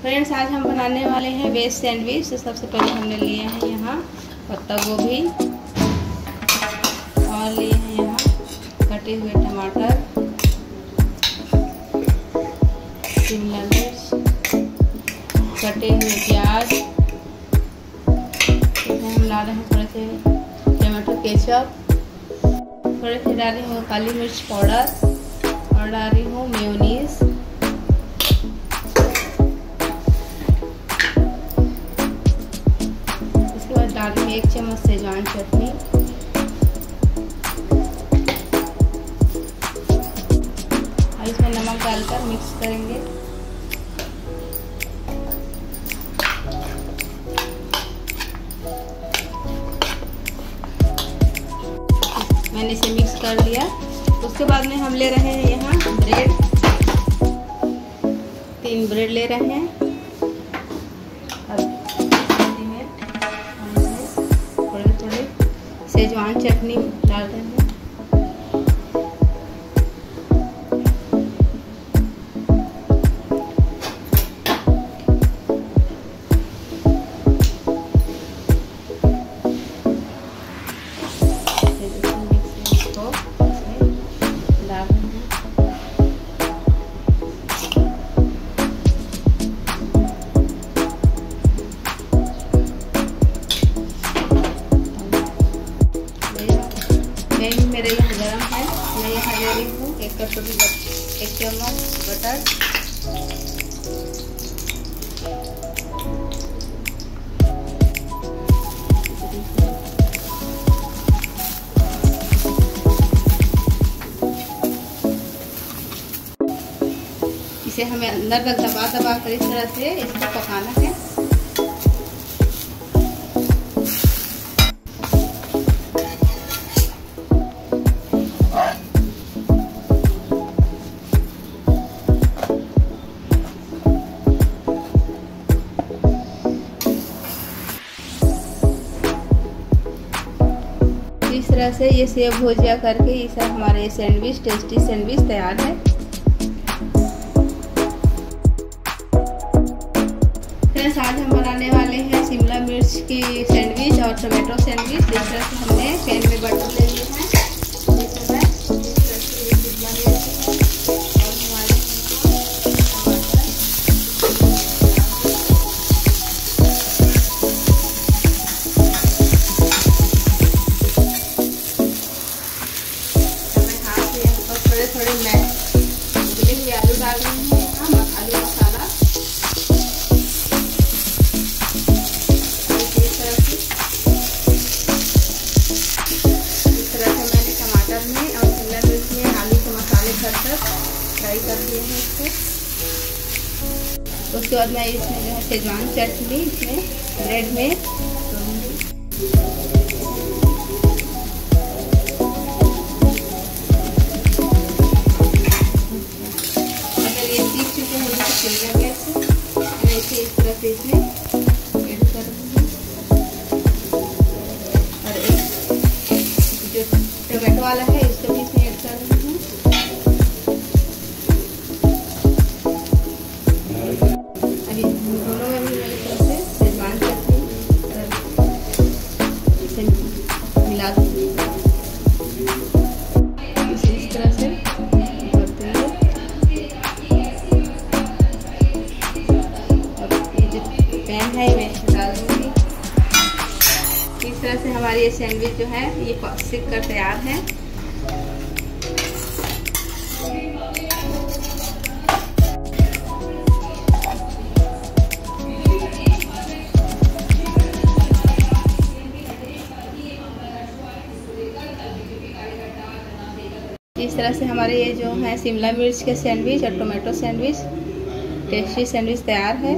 Friends, आज हम बनाने वाले हैं वेज सैंडविच। तो सबसे पहले हमने लिए हैं यहाँ पत्ता गोभी और लिए हैं यहाँ कटे हुए टमाटर, शिमला मिर्च, कटे हुए प्याज हम डाल रहे हैं थोड़े से टमाटो केचप, थोड़े से डाल रही हूँ काली मिर्च पाउडर और डाल रही हूँ मेयोनीज़। चम्मच सेजवान चटनी और इसमें नमक डालकर मिक्स करेंगे। मैंने इसे मिक्स कर लिया। उसके बाद में हम ले रहे हैं यहाँ ब्रेड तीन ब्रेड ले रहे हैं। सेजवान चटनी डाल रहे हैं, मेरे यहाँ गरम है। मैं यहाँ ले रही हूँ एक कटोरी एक चम्मच बटर। इसे हमें अंदर तक दबा दबा कर इस तरह से इसको पकाना है। तरह से ये सेव भुजिया करके ये सब हमारे सैंडविच टेस्टी सैंडविच तैयार है। फ्रेंड्स, आज हम बनाने वाले हैं शिमला मिर्च की सैंडविच और टोमेटो सैंडविच जिस तरह से हमने पैन में बटर ले फ्राई कर दिए हैं इसको। उसके बाद मैं इसमें जो है शेजवान चटनी इसमें ब्रेड में। कर और एक जो टमाटो वाला है तरह से पैन है इस तरह से हमारी ये सैंडविच जो है, ये सिक कर तैयार है। इस तरह से हमारे ये जो है शिमला मिर्च के सैंडविच और टोमेटो सैंडविच टेस्टी सैंडविच तैयार है।